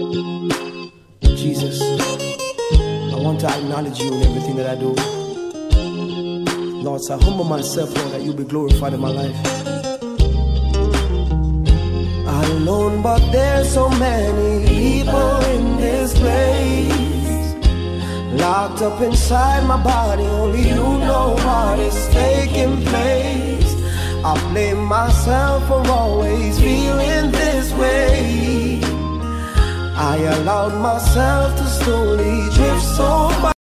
Jesus, I want to acknowledge you in everything that I do. Lord, so I humble myself, Lord, that you be glorified in my life. Alone, but there's so many people in this place. Locked up inside my body, only you know what is taking place. I blame myself for always feeling this way. I allowed myself to slowly drift so far.